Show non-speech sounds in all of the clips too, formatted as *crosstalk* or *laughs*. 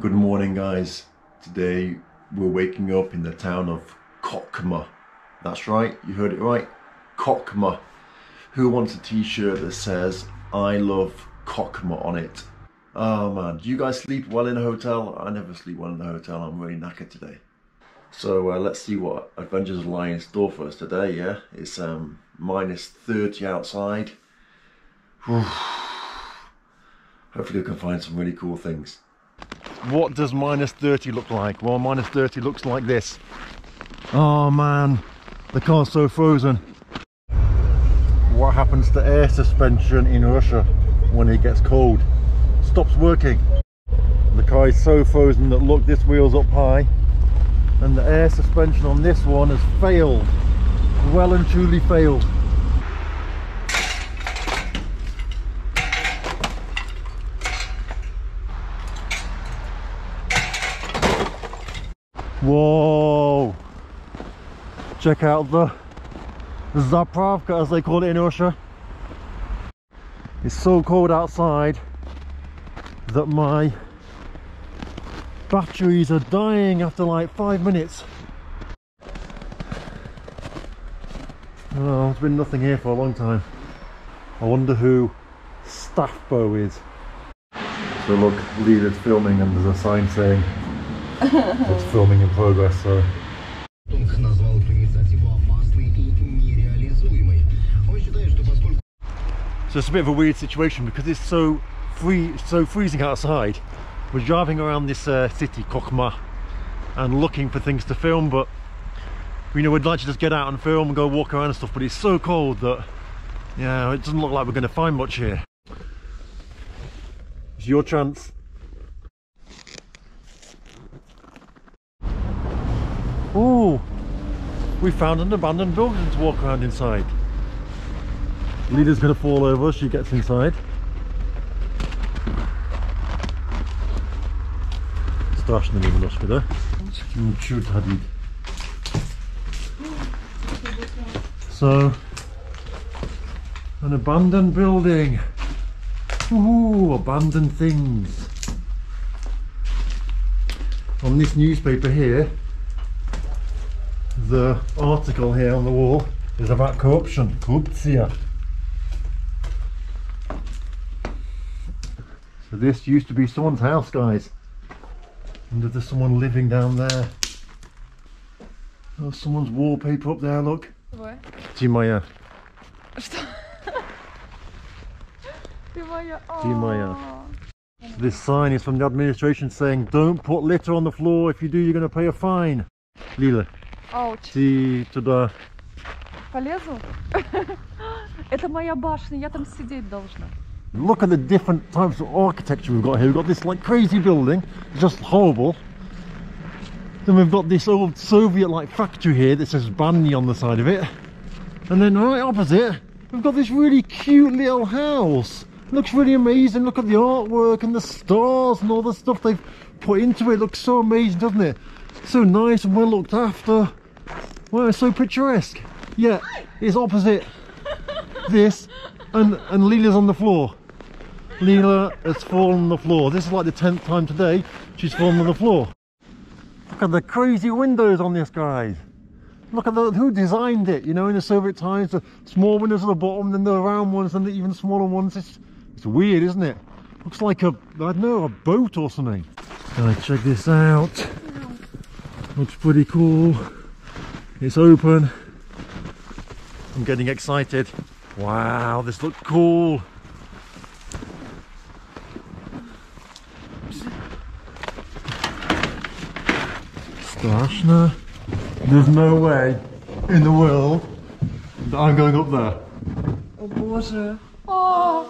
Good morning, guys. Today we're waking up in the town of Kokhma. That's right, you heard it right. Kokhma. Who wants a t-shirt that says I love Kokhma on it? Oh man, do you guys sleep well in a hotel? I never sleep well in a hotel. I'm really knackered today. So uh, let's see what adventures lie in store for us today. Yeah, it's um, minus 30 outside. Hopefully we can find some really cool things. What does minus 30 look like? Well, minus 30 looks like this. Oh man, the car's so frozen. What happens to air suspension in Russia when it gets cold? Stops working. The car is so frozen that look, this wheel's up high and the air suspension on this one has failed. Well and truly failed. Whoa! Check out the Zapravka as they call it in Russia. It's so cold outside that my batteries are dying after like five minutes. Oh, there's been nothing here for a long time. I wonder who Staffbo is. So look, Lilya's filming and there's a sign saying it's filming in progress, so. So it's a bit of a weird situation because it's so free, so freezing outside. We're driving around this uh, city, Kokhma, and looking for things to film, but you know, we'd like to just get out and film and go walk around and stuff, but it's so cold that, yeah, it doesn't look like we're going to find much here. It's your chance. Oh, we found an abandoned building to walk around inside. Lilya's gonna fall over, she gets inside. Da? Cute hadid. So, an abandoned building. Ooh, abandoned things. On this newspaper here, the article here on the wall is about corruption, corruptia. So this used to be someone's house, guys. And there's someone living down there. Oh, someone's wallpaper up there, look. What? Gdzie moja? *laughs* Oh. So this sign is from the administration saying, don't put litter on the floor. If you do, you're going to pay a fine. Lilya, Ауч. ти туда. Полезу? *laughs* Это моя башня, я там сидеть должна. Look at the different types of architecture we've got here. We've got this like crazy building, just horrible. Then we've got this old Soviet-like factory here that says Bany on the side of it. And then right opposite, we've got this really cute little house. Looks really amazing. Look at the artwork and the stars and all the stuff they've put into it. Looks so amazing, doesn't it? So nice and well looked after. Wow, it's so picturesque. Yeah, it's opposite this and, and Lilya's on the floor. Lilya has fallen on the floor. This is like the 10th time today she's fallen on the floor. Look at the crazy windows on this, guys. Look at the, who designed it, you know, in the Soviet times, the small windows at the bottom, then the round ones, and the even smaller ones. It's, it's weird, isn't it? Looks like a, I don't know, a boat or something. Guys, check this out. Looks pretty cool. It's open. I'm getting excited. Wow, this looks cool. Straszne. There's no way in the world that I'm going up there. О боже. А,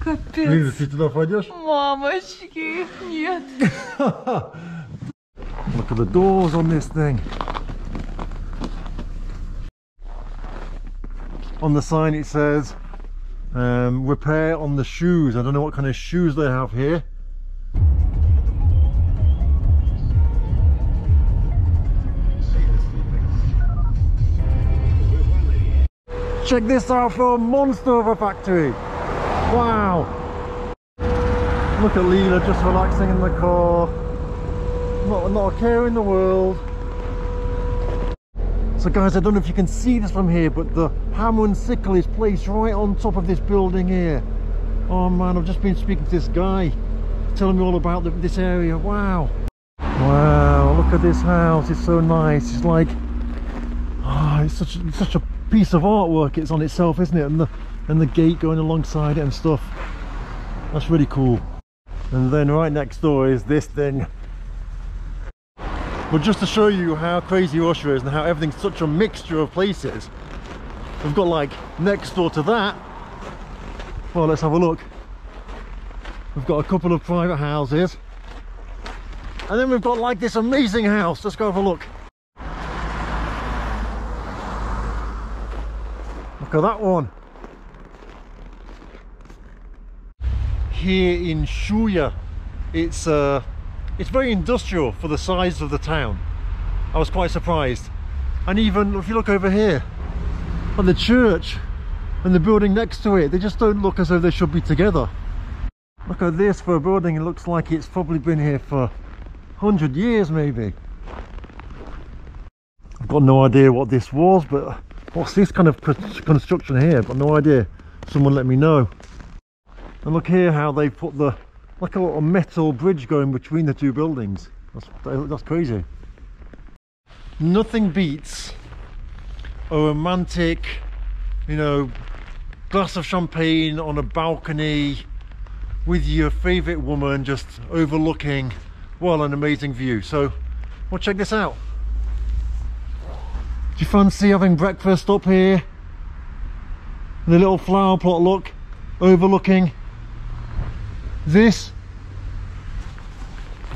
Капец. Лиза, ты туда пойдешь? Мамочки, нет. Look at the doors on this thing. On the sign it says um, repair on the shoes. I don't know what kind of shoes they have here. Check this out for a monster of a factory. Wow. Look at Lilya just relaxing in the car. Not, not a care in the world. So guys, I don't know if you can see this from here, but the hammer and sickle is placed right on top of this building here. Oh man, I've just been speaking to this guy, telling me all about the, this area. Wow. Wow, look at this house. It's so nice. It's like, oh, it's such, such a piece of artwork it's on itself, isn't it? And the, and the gate going alongside it and stuff. That's really cool. And then right next door is this thing. But just to show you how crazy Russia is and how everything's such a mixture of places, we've got like next door to that. Well, let's have a look. We've got a couple of private houses. And then we've got like this amazing house. Let's go have a look. Look at that one. Here in Shuya, it's uh, it's very industrial for the size of the town. I was quite surprised. And even if you look over here, at the church and the building next to it, they just don't look as though they should be together. Look at this for a building, it looks like it's probably been here for 100 years maybe. I've got no idea what this was, but what's this kind of construction here? I've got no idea. Someone let me know. And look here how they put the like a little metal bridge going between the two buildings. That's, that's crazy. Nothing beats a romantic, you know, glass of champagne on a balcony with your favourite woman just overlooking, well, an amazing view. So, well, check this out. Do you fancy having breakfast up here? The little flower plot look, overlooking this,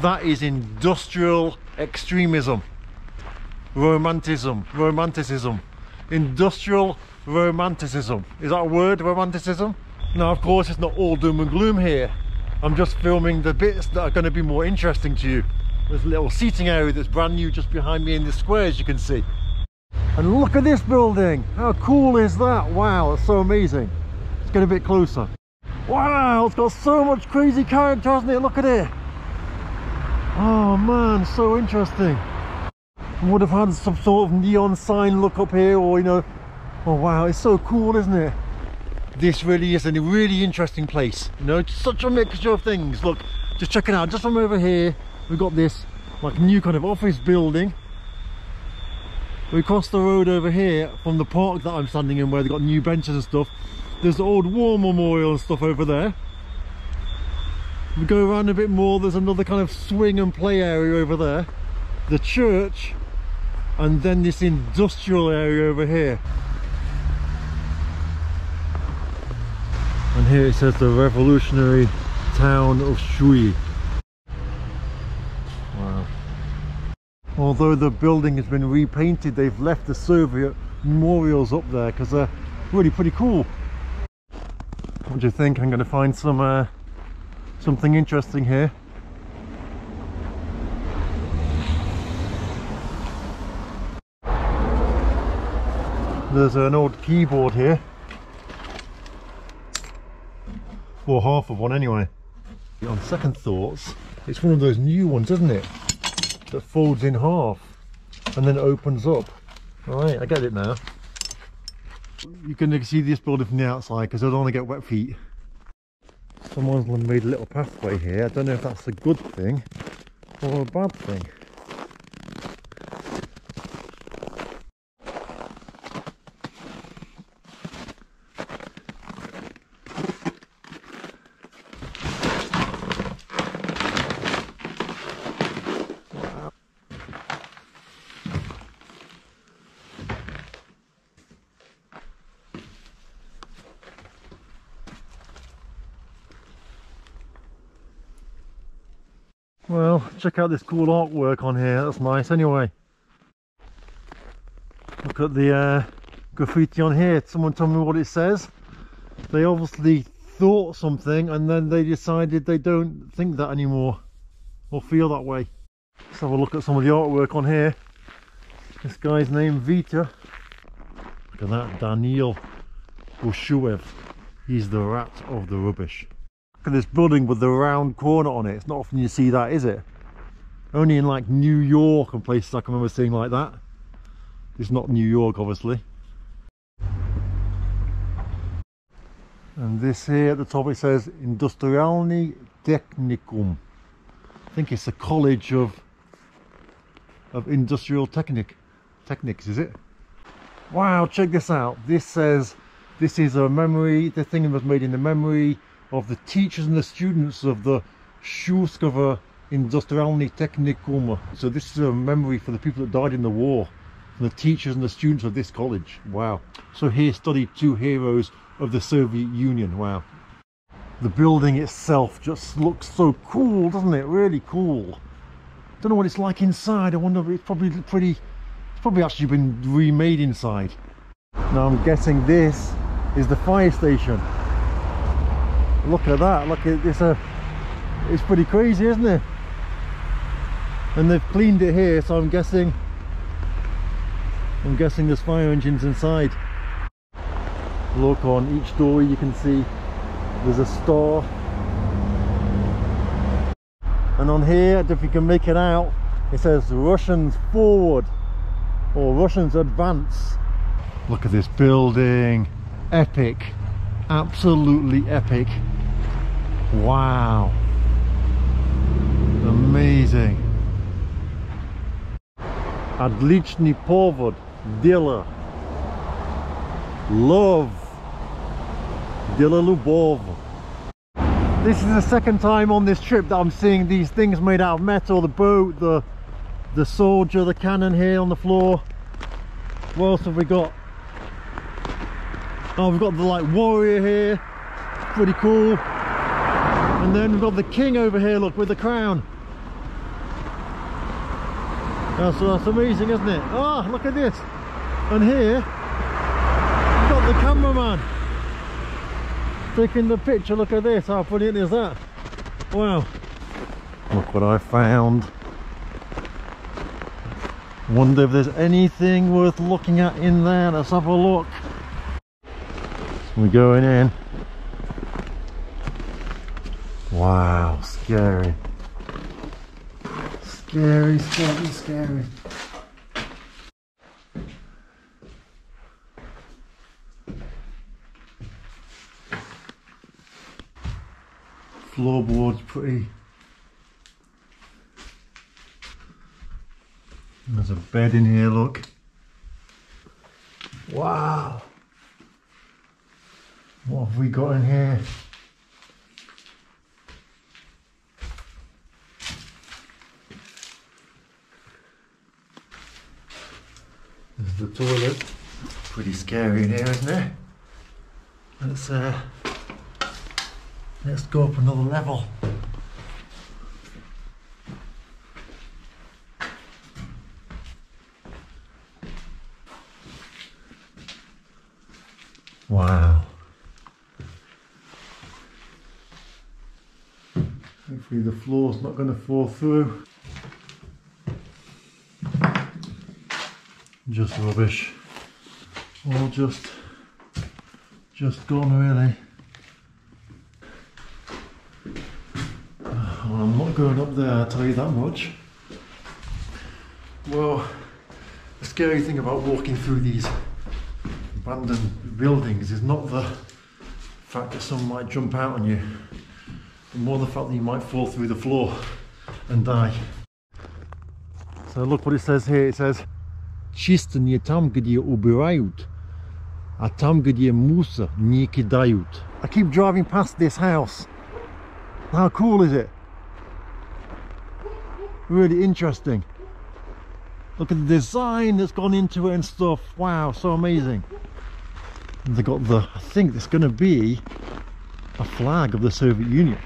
that is industrial extremism, romanticism, romanticism, industrial romanticism. Is that a word, romanticism? Now, of course, it's not all doom and gloom here. I'm just filming the bits that are going to be more interesting to you. There's a little seating area that's brand new just behind me in the square, as you can see. And look at this building. How cool is that? Wow, that's so amazing. Let's get a bit closer. Wow, it's got so much crazy character, hasn't it? Look at it. Oh man, so interesting. Would have had some sort of neon sign look up here or, you know, oh wow, it's so cool, isn't it? This really is a really interesting place. You know, it's such a mixture of things. Look, just check it out. Just from over here, we've got this like new kind of office building. We cross the road over here from the park that I'm standing in where they've got new benches and stuff there's the old war memorial and stuff over there. We go around a bit more, there's another kind of swing and play area over there. The church, and then this industrial area over here. And here it says the revolutionary town of Shuya. Wow. Although the building has been repainted, they've left the Soviet memorials up there because they're really pretty cool. What do you think? I'm going to find some uh, something interesting here. There's an old keyboard here. Or half of one anyway. On second thoughts, it's one of those new ones, isn't it? That folds in half and then opens up. Right, I get it now you can see this building from the outside because I don't want to get wet feet. Someone's made a little pathway here. I don't know if that's a good thing or a bad thing. Well, check out this cool artwork on here. That's nice anyway. Look at the uh, graffiti on here. Someone tell me what it says. They obviously thought something and then they decided they don't think that anymore or feel that way. Let's have a look at some of the artwork on here. This guy's name Vita. Look at that, Daniel Bushuev. He's the rat of the rubbish. At this building with the round corner on it. It's not often you see that, is it? Only in like New York and places I can remember seeing like that. It's not New York, obviously. And this here at the top it says Industrialny Technicum. I think it's a college of of industrial technic techniques, is it? Wow, check this out. This says this is a memory, the thing was made in the memory of the teachers and the students of the Szulskowa Industrialny Technicum. So this is a memory for the people that died in the war, the teachers and the students of this college. Wow. So here studied two heroes of the Soviet Union. Wow. The building itself just looks so cool, doesn't it? Really cool. Don't know what it's like inside. I wonder if it's probably pretty, it's probably actually been remade inside. Now I'm guessing this is the fire station. Look at that, look at this, uh, it's pretty crazy isn't it? And they've cleaned it here so I'm guessing, I'm guessing there's fire engines inside. Look on each door you can see there's a star. And on here, if you can make it out, it says Russians forward or Russians advance. Look at this building, epic, absolutely epic. Wow, amazing. Отличный повод, дело, love, дело любовь. This is the second time on this trip that I'm seeing these things made out of metal, the boat, the the soldier, the cannon here on the floor. What else have we got? Oh, we've got the like warrior here, pretty cool. And then we've got the king over here, look, with the crown. That's, that's amazing, isn't it? Oh, look at this. And here, we've got the cameraman taking the picture. Look at this, how brilliant is that? Wow. Look what I found. Wonder if there's anything worth looking at in there. Let's have a look. We're going in. Wow, scary. Scary, scary, scary. Floorboards pretty. There's a bed in here, look. Wow. What have we got in here? Toilet. Pretty scary in here, isn't it? Let's uh, let's go up another level. Wow. Hopefully the floor's not going to fall through. Just rubbish. All just, just gone really. Uh, well, I'm not going up there, I'll tell you that much. Well, the scary thing about walking through these abandoned buildings is not the fact that someone might jump out on you, but more the fact that you might fall through the floor and die. So look what it says here, it says чисто не там, где убирают, а там, где мусор не кидают. I keep driving past this house. How cool is it? Really interesting. Look at the design that's gone into it and stuff. Wow, so amazing. And they got the, I think it's going to be a flag of the Soviet Union.